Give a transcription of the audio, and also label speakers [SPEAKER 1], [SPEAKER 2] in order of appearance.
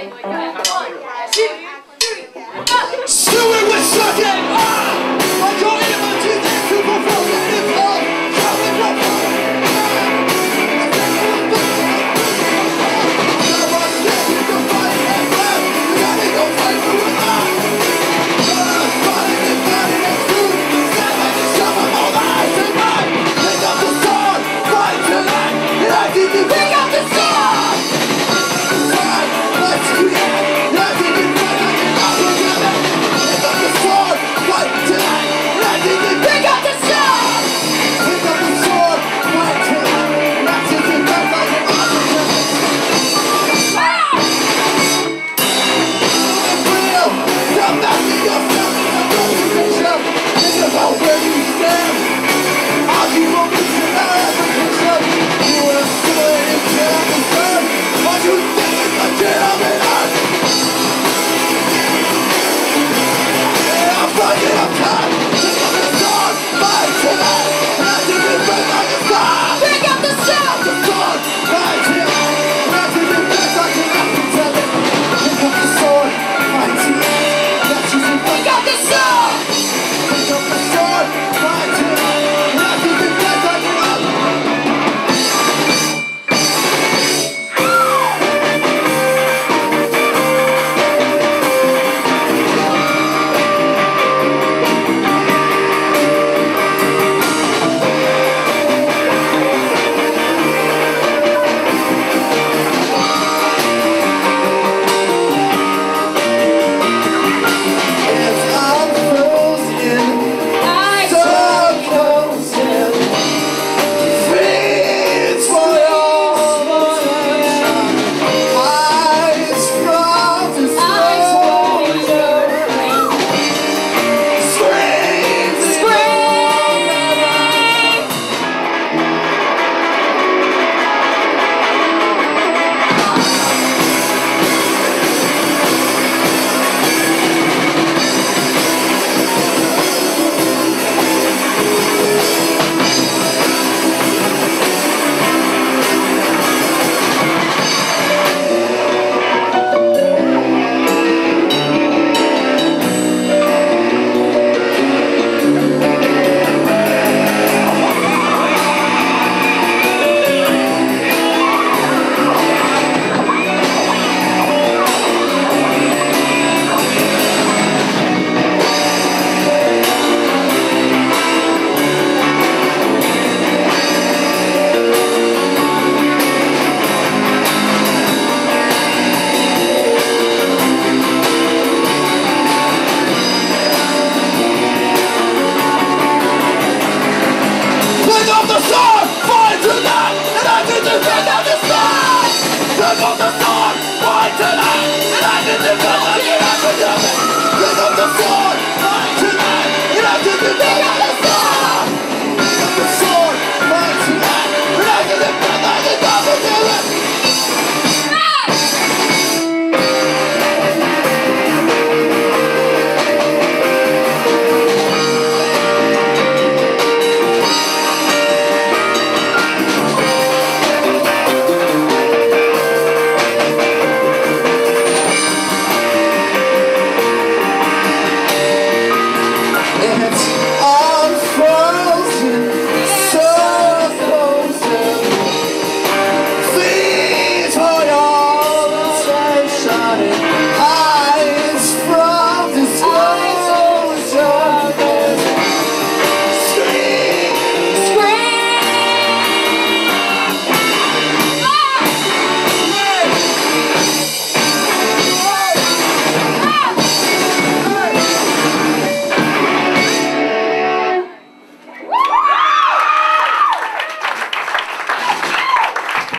[SPEAKER 1] Do it with something.